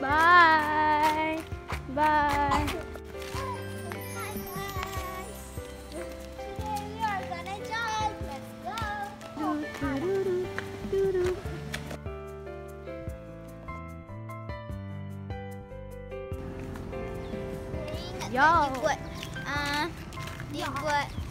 Bye. Bye. 你滚。啊你滚。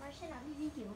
Mai sẽ làm cái gì chịu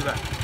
сюда.